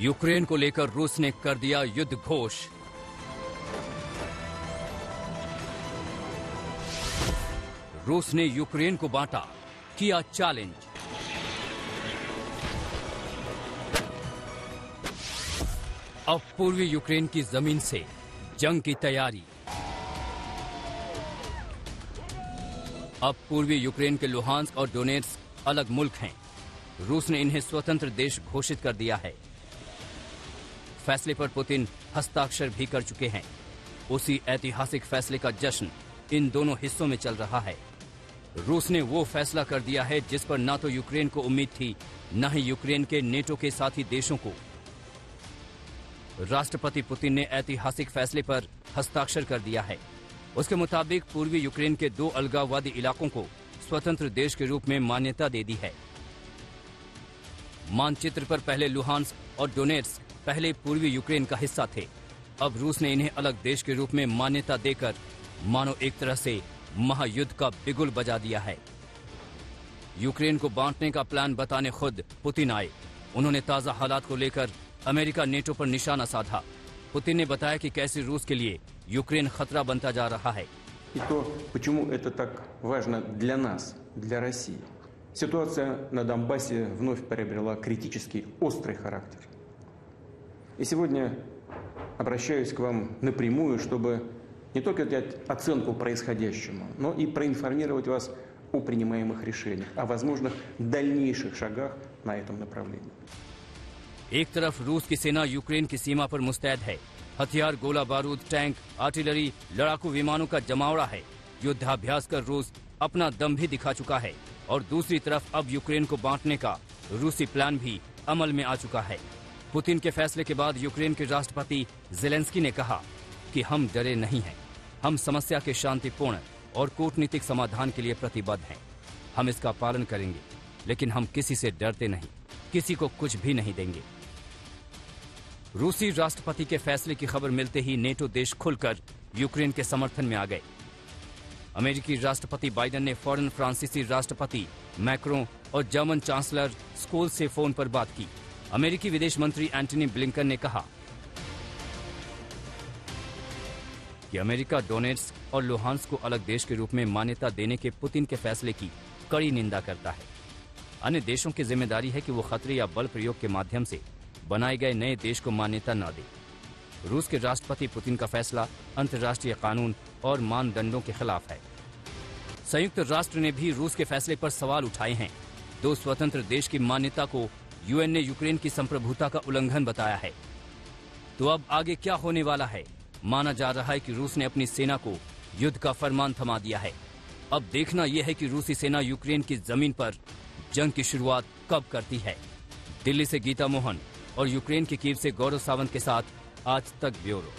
Ukraine को लेकर रूस ने कर दिया युद्ध घोष। रूस ने यूक्रेन को बांटा, किया चैलेंज। अब पूर्वी यूक्रेन की ज़मीन से जंग की तैयारी। अब पूर्वी यूक्रेन के लुहांस और डोनेट्स अलग मुल्क हैं। रूस ने इन्हें स्वतंत्र देश घोषित कर दिया है। फैसले पर पुतिन हस्ताक्षर भी कर चुके हैं। उसी ऐतिहासिक फैसले का जश्न इन दोनों हिस्सों में चल रहा है। रूस ने वो फैसला कर दिया है जिस पर न तो यूक्रेन को उम्मीद थी, न ही यूक्रेन के नेटो के साथी देशों को। राष्ट्रपति पुतिन ने ऐतिहासिक फैसले पर हस्ताक्षर कर दिया है। उसके मुताबिक पूर्वी यूक्रेन के दो अलगाववादी इलाकों को स्वतंत्र देश के रूप में मान्यता दे दी है। मानचित्र पर पहले लुहांस और डोनेट्स पहले पूर्वी यूक्रेन का हिस्सा थे अब रूस ने इन्हें अलग देश के रूप में मान्यता देकर मानो एक तरह से महायुद्ध का बिगुल बजा दिया है यूक्रेन को बांटने का प्लान बताने खुद पुतिन आए उन्होंने ताजा हालात को लेकर अमेरिका नेटो पर निशाना साधा पुतिन ने बताया कि कैसे रूस के लिए यूक्रेन खतरा बनता जा रहा है И то, почему это так важно для нас, для России. Ситуация на Донбассе вновь приобрела критический, острый характер. И сегодня обращаюсь к вам напрямую, чтобы не только дать оценку происходящему, но и проинформировать вас о принимаемых решениях, о возможных дальнейших шагах на этом направлении. एक तरफ रूस की सेना यूक्रेन की सीमा पर मुस्तैद है हथियार गोला बारूद टैंक आर्टिलरी लड़ाकू विमानों का जमावड़ा है युद्धाभ्यास कर रूस अपना दम भी दिखा चुका है और दूसरी तरफ अब यूक्रेन को बांटने का रूसी प्लान भी अमल में आ चुका है पुतिन के फैसले के बाद यूक्रेन के राष्ट्रपति जेलेंस्की ने कहा कि हम डरे नहीं हैं। हम समस्या के शांतिपूर्ण और कूटनीतिक समाधान के लिए प्रतिबद्ध हैं। हम इसका पालन करेंगे, लेकिन हम किसी से डरते नहीं, किसी को कुछ भी नहीं देंगे। रूसी राष्ट्रपति के फैसले की खबर मिलते ही नेटो देश खुलकर यूक्रेन के समर्थन में आ गए। अमेरिकी राष्ट्रपति बाइडेन ने फ़ौरन फ्रांसीसी राष्ट्रपति मैक्रो और जर्मन चांसलर स्कोल से फ़ोन पर बात की। अमेरिकी विदेश मंत्री एंटनी ब्लिंकन ने कहा कि अमेरिका डोनेट्स और लोहांस को अलग देश के रूप में मान्यता देने के पुतिन के फैसले की कड़ी निंदा करता है। अन्य देशों की ज़िम्मेदारी है कि वो खतरे या बल प्रयोग के माध्यम से बनाए गए नए देश को मान्यता न दे। रूस के राष्ट्रपति पुतिन का फैसला अंतर्राष्ट्रीय कानून और मानदंडों के खिलाफ है। संयुक्त राष्ट्र ने भी रूस के फैसले पर सवाल उठाए हैं। दो स्वतंत्र देश की मान्यता को यूएन ने यूक्रेन की संप्रभुता का उल्लंघन बताया है। तो अब आगे क्या होने वाला है? माना जा रहा है कि रूस ने अपनी सेना को युद्ध का फरमान थमा दिया है। अब देखना यह है कि रूसी सेना यूक्रेन की ज़मीन पर जंग की शुरुआत कब करती है। दिल्ली से गीता मोहन और यूक्रेन के कीव से गौरव सावंत के साथ आज तक ब्यूरो।